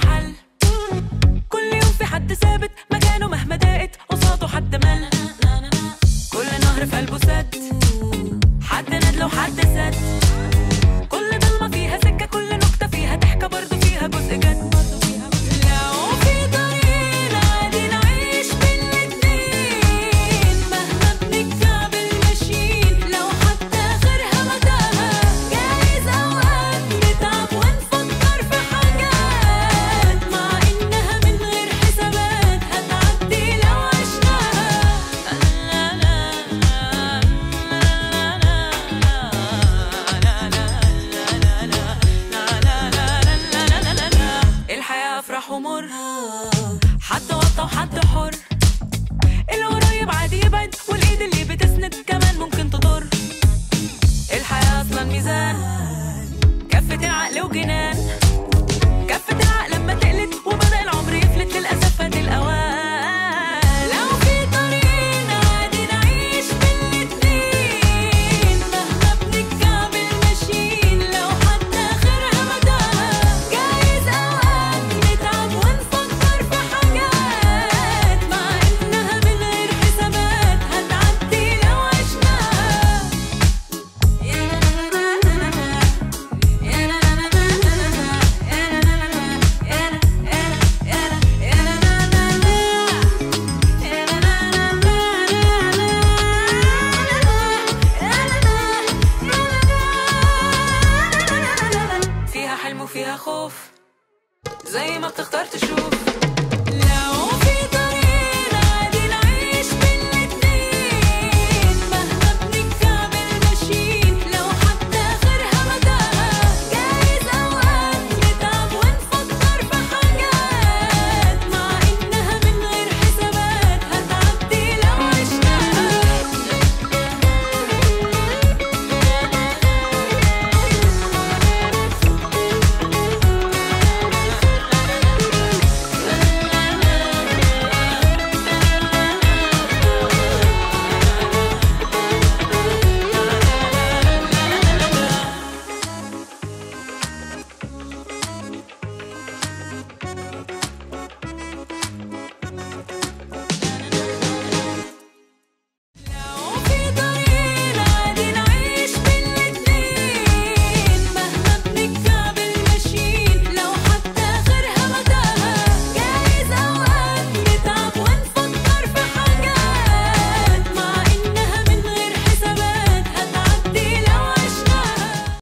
حل كل يوم في حد ثابت مكانه مهما ضاقت قصاده حد مل. كل نهر في قلبه سد. حد ندله لو حد سد. مر. حد وطى وحد حر. القريب عادي يبعد والايد اللي بتسند كمان. خوف. زي ما بتختار تشوف.